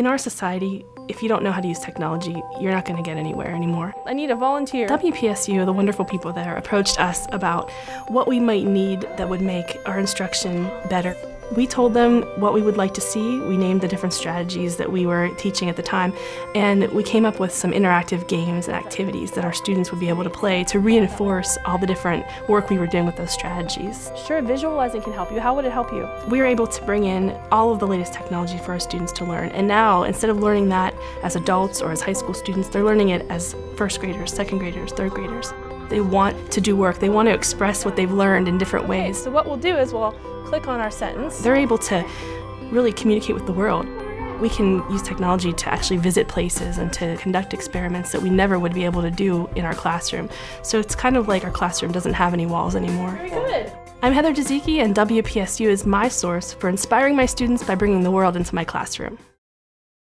In our society, if you don't know how to use technology, you're not going to get anywhere anymore. I need a volunteer. WPSU, the wonderful people there, approached us about what we might need that would make our instruction better. We told them what we would like to see. We named the different strategies that we were teaching at the time, and we came up with some interactive games and activities that our students would be able to play to reinforce all the different work we were doing with those strategies. Sure, visualizing can help you. How would it help you? We were able to bring in all of the latest technology for our students to learn, and now instead of learning that as adults or as high school students, they're learning it as first graders, second graders, third graders. They want to do work. They want to express what they've learned in different ways. So what we'll do is we'll click on our sentence. They're able to really communicate with the world. We can use technology to actually visit places and to conduct experiments that we never would be able to do in our classroom. So it's kind of like our classroom doesn't have any walls anymore. Very good. I'm Heather Dezicki, and WPSU is my source for inspiring my students by bringing the world into my classroom.